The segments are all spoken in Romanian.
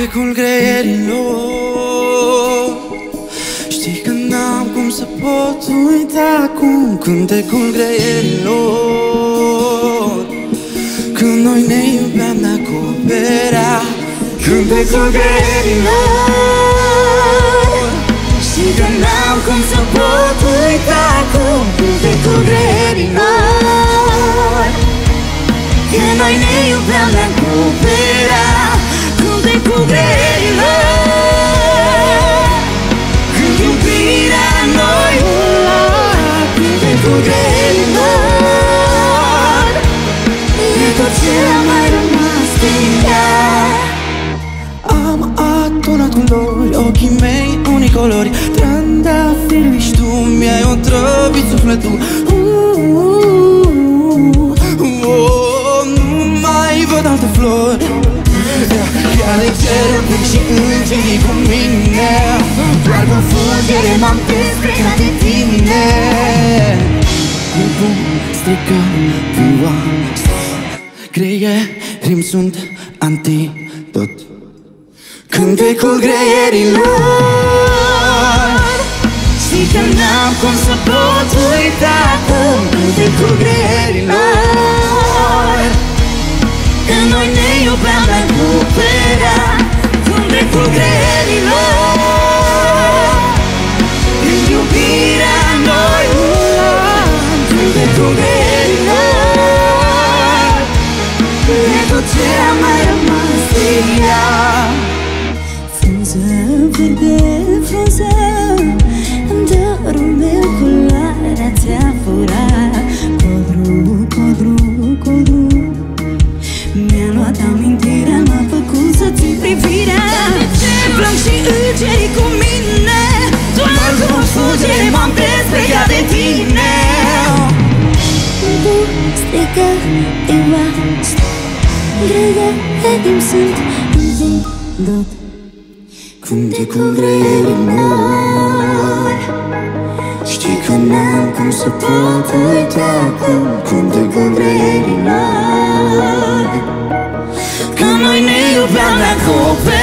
cântecul greierilor Știi că n-am cum să pot uita acum cântecul greierilor Când noi ne iubeam, ne acoperea cântecul greierilor Știi că n-am cum să pot uita acum cântecul greierilor Când noi ne iubeam, ne cântecul greierilor E tot ce a mai rămas din ea Am adunat culori, ochii mei unicolori Trandafiri și tu mi-ai otrăvit sufletul uh, uh, uh, Nu mai văd alte flori Chiar de cerul plec și îngerii cu mine Doar confundere m-am desplegat de tine strica viua Greierim sunt antidot. Cântecul greierilor Știi că n-am cum să pot uita acum. Cântecul greierilor Când noi ne iubeam la cupera Cântecul greierilor Cântecul greierilor E tot ce a mai de edim sunt învindat Cum de cum grăiere noi Știi că n-am cum să pot uita acum Cum cum grăiere noi Că noi ne iubeam la copii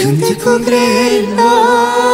Yo te comprendo.